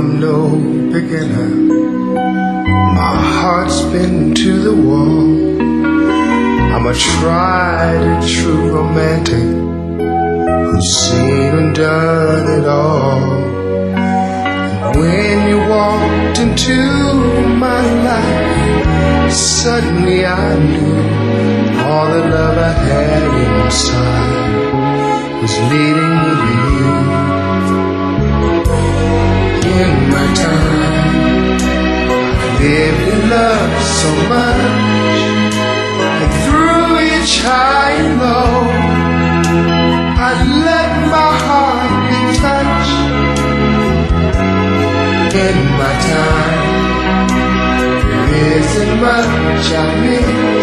I'm no beginner, my heart's been to the wall. I'm a tried and true romantic who's seen and done it all. And when you walked into my life, suddenly I knew all the love I had inside was leading me time, I've lived in love so much, and through each high and low, I let my heart be touched. In my time, there isn't much I miss.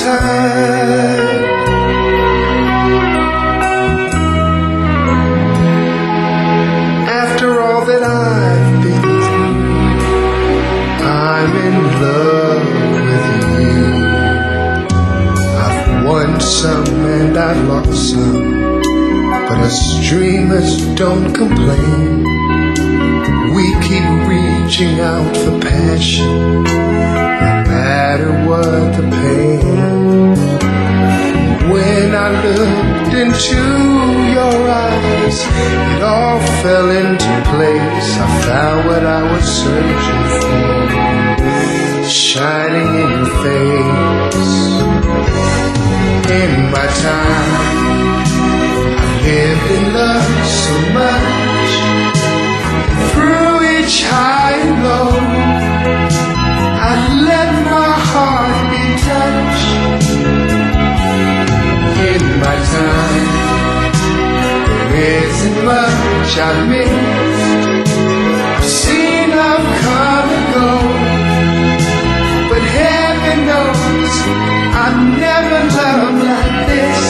Time. After all that I've been through, I'm in love with you. I've won some and I've lost some, but us dreamers don't complain. We keep reaching out for passion, no matter what I looked into your eyes, it all fell into place. I found what I was searching for, shining in your face. Isn't much I missed. I've seen love come and go, but heaven knows I've never loved like this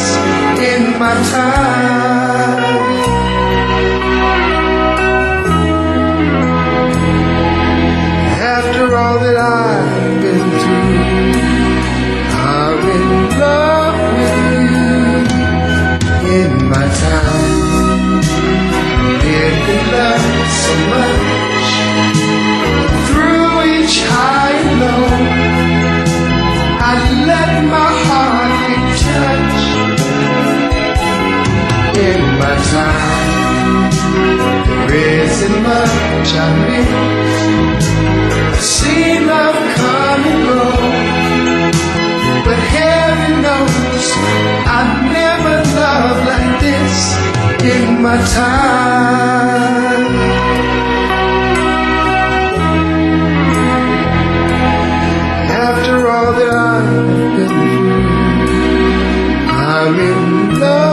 in my time. After all that I've been through, I'm in love with you in my time. Love so much through each high and low. I let my heart be touched in my time. Much I miss. I've seen love come and go, but heaven knows I've never loved like this in my time. Love.